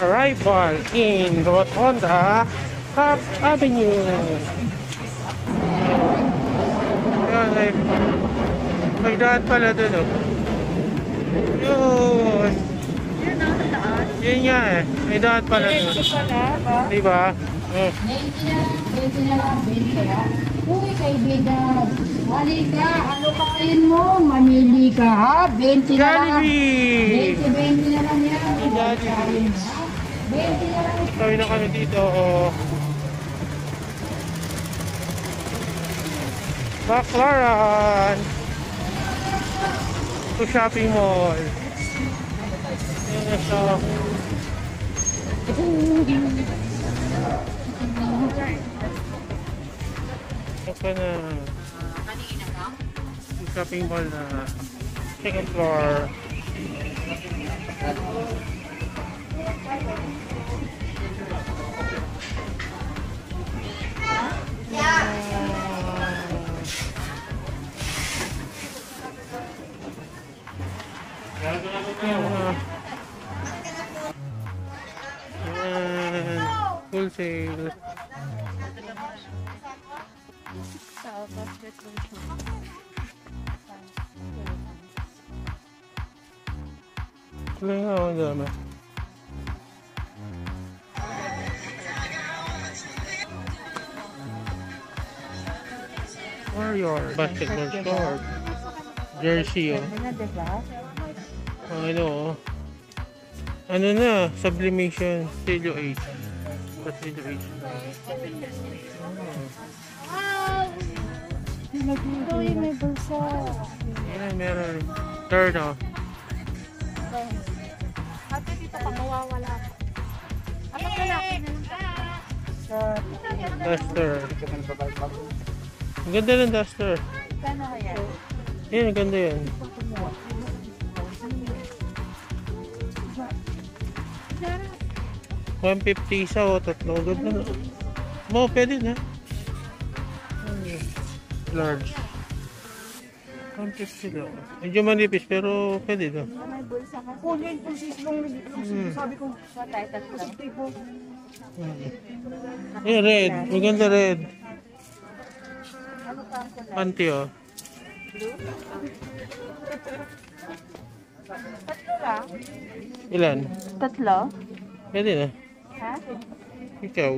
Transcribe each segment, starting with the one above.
Arrival in Rotonda, Top Avenue. Ayan, ay, may daan pala dun, oh. Yun. Taas. Yun nga eh. May daan pala dun. Diretso pala, ba? Di ba? Oh. 20 na lang, 20 na lang, 20 ha. Uy, kaibigan. Halika, ano kain mo? Mamili ka ha? 20 na lang. Jollibee! 20, 20 na lang yan. Jollibee. Kain, ha? 20 na lang. Tawin na kami dito. Oh. Baclaran! To shopping mall. Ito na. Yung shopping mall na second floor. Ayan. Ayan. Full sale. Ako dami. Warrior basketball short. Jersey oh. Ano diba? Ang ano oh. Ano na, sublimation, Stilio H. Stilio H. Uy, may bulsa. Ayan, meron. Third oh. Ano ka lalaki na lang? Duster. Ang ganda ng duster. Kano kaya? Ayan, ang ganda yan. Sarap. 150 isa o tatlo. Ang Ganda na. Mo, pwede na. Large. 150 daw. Medyo manipis pero pwede daw. May bulsa ka. Oh, yan po sis nung Hmm. sabi ko, So, tayo tatlo. tipo, Eh, red. Maganda red. Ano pa ang kulay? Panty oh. Tatlo lang? Ilan? Tatlo? Pwede na. Ha? Ikaw.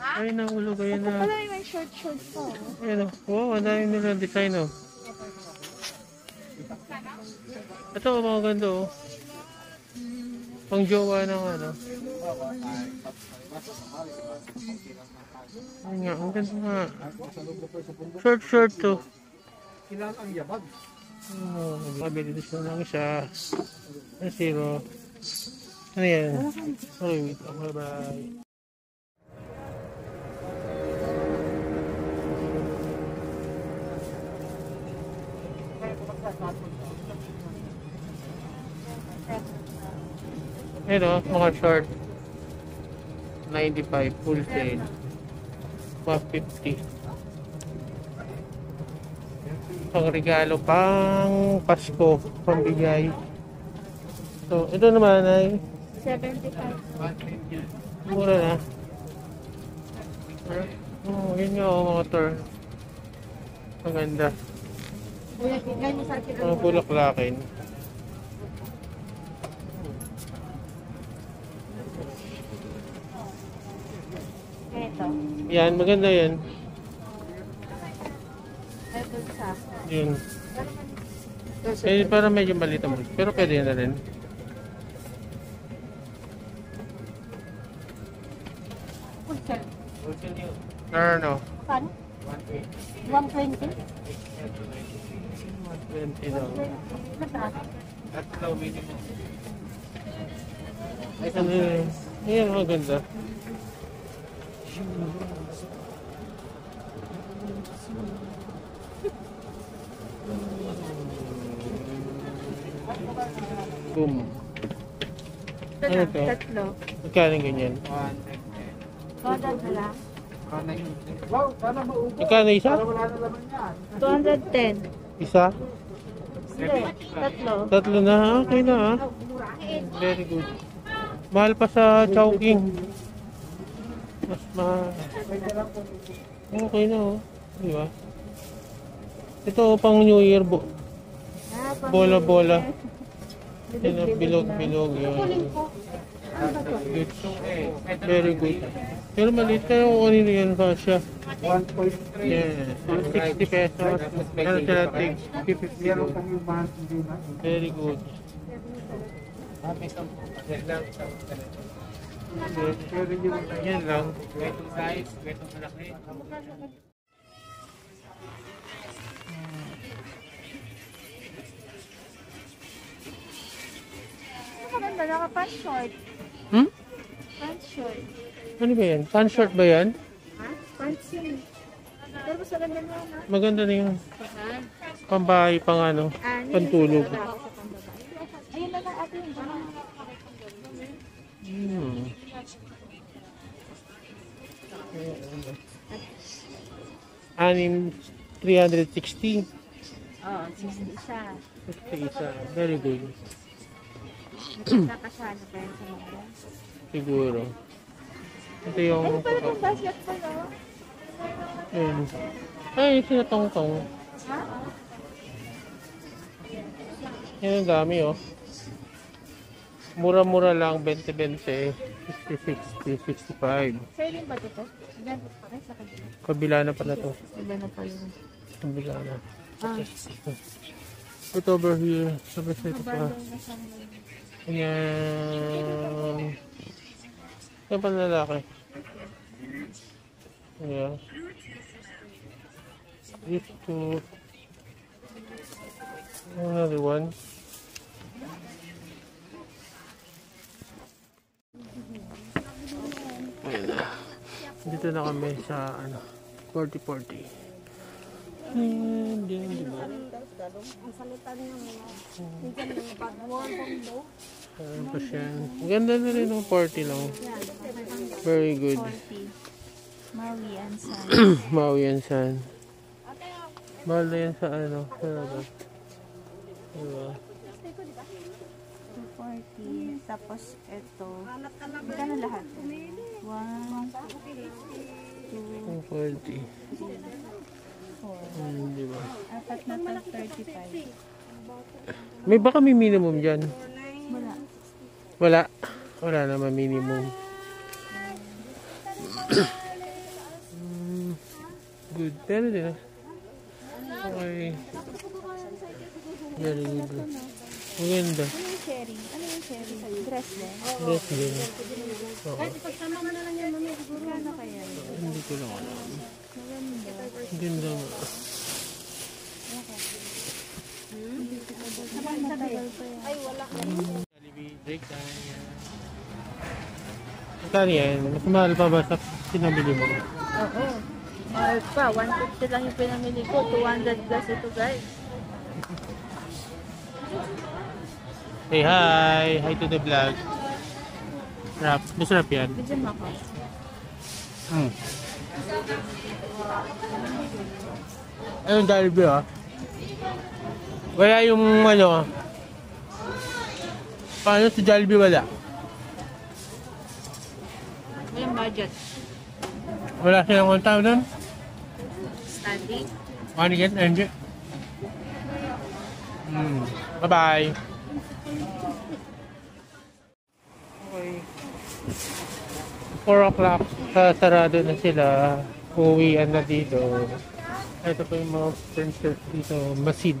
Ay, nahulog kayo Ito na. pala yung short short pa. oh. Ayan oh. Wow, ang dami nila design oh. Ito, mga ganda oh. Pang jowa ng ano. Ayun nga, ang ganda nga. Short, short to. kailangan ang yabag. Oh, mabilis na lang siya. Ano zero? Ano yan? Okay, wait. Bye bye. Ayun o, mga short. 95, full sale. 150. Pang regalo, pang Pasko, pambigay. So, ito naman ay 75. mura na. Oh, yun nga oh, mga turn. Ang ganda. Kuya, tignan mo sa akin. Mga bulaklakin. Ito. Yan, maganda yan. May bulsa. Yun. Eh, para medyo ang bulsa. Pero pwede na rin. No, no, no. Paano? 120? 20 daw. Mataas. Tatlo minimum. Ano yun? Ayan, maganda. Boom. Ito Ano na, to? tatlo. Magkano ganyan? Total na lang. Wow, sana maubos. Magkano isa? Para wala na laman yan. 210. Isa? Hindi, tatlo. Tatlo na, okay na ha. Very good. Mahal pa sa Chowking. Mas mahal. Okay na oh. Di ba? Ito pang New Year bo. Ah, pang- Bola-bola. Yan, bilog-bilog yun. Good. Very good. Pero maliit kayo kung ano yan pa siya. 1.3. Yeah. 60 pesos. Ano sila tig? 50 Kami mahal hindi na. Very good. Pero yung Yan lang. Ang maganda, naka-pants short. Hmm? Pants short. Ano ba yan? Tan short ba yan? Ha? Pants yun. Pero mas maganda na na. Maganda na yung pambahay pang ano, pantulog. Ayun na lang ate yung parang Hmm. Anim, 360. Oo, 60 siya. 50 isa. Very good. Nakakasya na pa yun sa mga. Siguro. Ito yung... Ano pala itong basketball, no? Ayun. Ay, sinatong-tong. Ha? Yan ang dami oh. Mura-mura lang, 20-20, 60-60, 65. Sa'yo din ba ito to? Ganito pa rin sa kabila. Kabila na pala to. Iba na pa yun. Kabila na. Ah, Ito over here. Sabi sa ito pa. Ayan. Yan pa lalaki. Ayan. These two. Another one. Ayan na. Dito na kami sa ano, 40-40. Ayan, din, di ba? Ayan pa siya. Ang Ganda na rin ng party lang. Very good. 40. Maui and San. Maui and San. Mahal na yan sa ano. Sa labas. Diba? 240. Tapos ito. Magkano lahat? 1, 2, Ang quality. 4. Hmm, diba? Apat na to, 35. May baka may minimum dyan. Wala. Wala. Wala naman minimum. Hmm, good. Pero din ah. Okay. Very good. Maganda. Ano yung cherry? Ano yung cherry? Dress din. Dress din. Oo. Magkano kaya yun? Hindi ko lang alam. Maganda. Ganda mo. Yan. Ay, wala. Jollibee, break time. Magkano yan? Mas mahal pa ba sa sinabili mo? Oo. Mahal pa. 150 lang yung pinamili ko. 200 plus ito guys. Say hi! Hi to the vlog. Sarap. Masarap yan. Bigyan mo ako. Hmm. Ayun, Jollibee ah. Wala yung ano. Paano sa Jollibee wala? May budget. Wala silang 1,000? Standing. Wanna get Angie? Hmm. Bye-bye. 4 o'clock. Sa sarado na sila. Uwian na dito. Ito pa yung mga princess dito. Masid.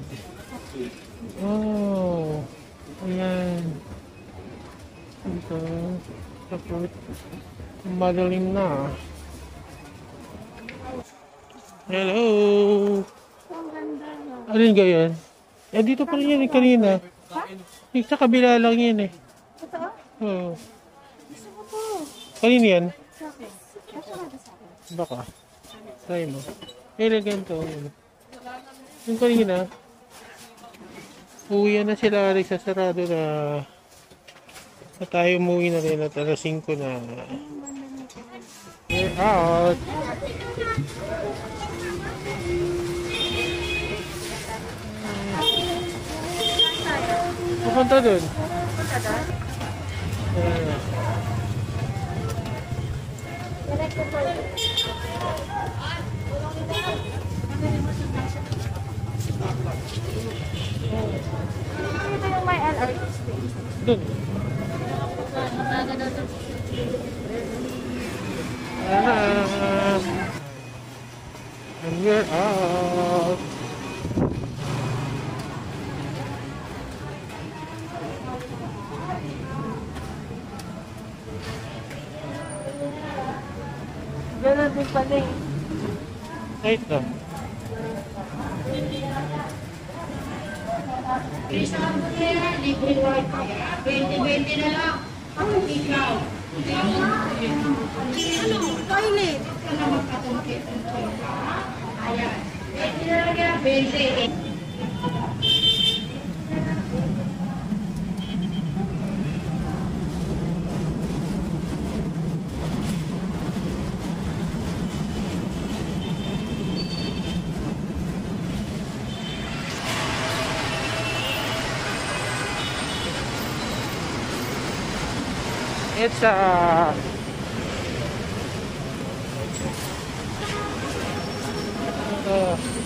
Oh. Ayan. Ito. Tapos. Madaling na. Hello. Alin ka yan? Eh, dito pa rin yan eh, kanina. Sa kabila lang yan eh. Totoo? Oo. Kanina yan? Baka. Try mo. Elegant to. Yung kanina, uwi na sila Alex sa sarado na na tayo umuwi na rin at alas 5 na. We're out. Pupunta dun. Punta doon. Ayan. Diretso pala eh. Ay, ito. Isang butera, libre wifi. 20-20 na lang. Ang ikaw. Toilet. Ka na magkatungkit. Ayan. 20 na lang yan. 20. It's uh uh